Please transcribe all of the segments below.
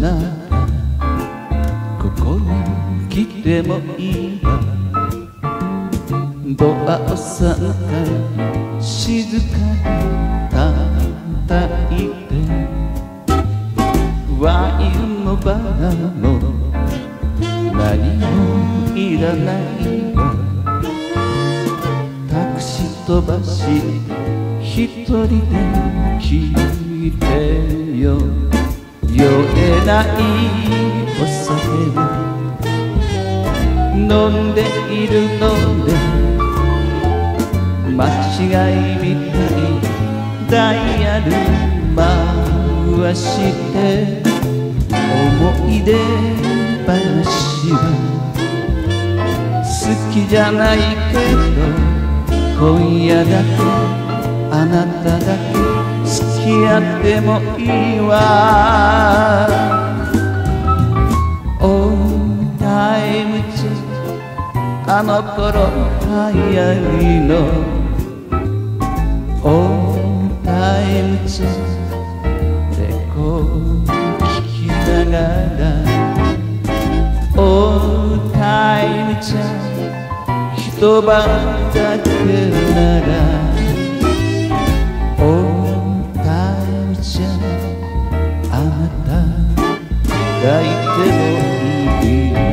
な。らここに来てもいいわ。ドアを3回静かに叩いて。ワインもバラも何もいらないわ。タクシー飛ばし一人で聞いてよ。酔えないお酒を飲んでいるので間違いみたいダイヤル回して思い出話は好きじゃないけど今夜だけあなただけ。き合ってもいいわ。Oh time あの頃流行りの。Oh time レコ聴きながら。Oh time 一晩だけなら。た抱い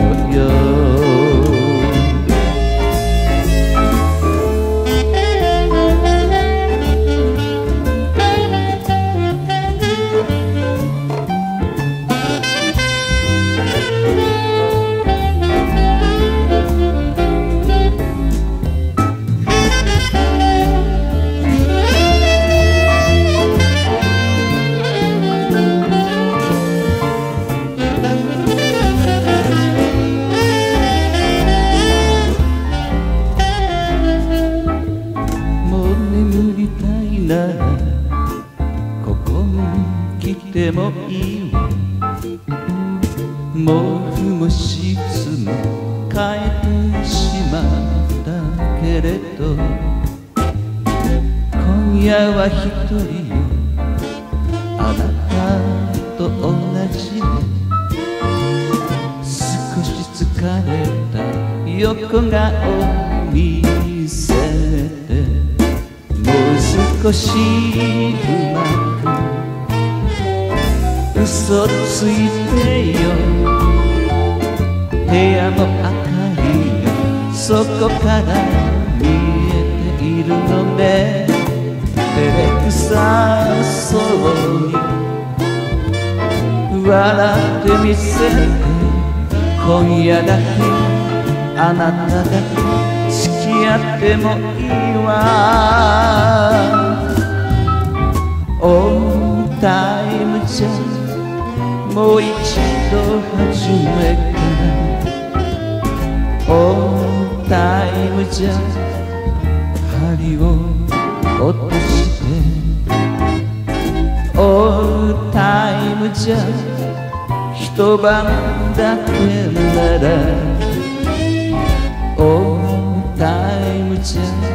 てもいいわ毛布もシーツも変えてしまったけれど今夜は一人よあなたと同じで少し疲れた横顔見せてもう少しうまく嘘ついてよ。部屋の明かりがそこから見えているのね。照れくさそうに笑ってみせて。今夜だけあなただけ。付き合ってもいいわ。もう一度始めから Oh time じゃ針を落として。Oh time じゃ一晩だけなら。Oh time じゃ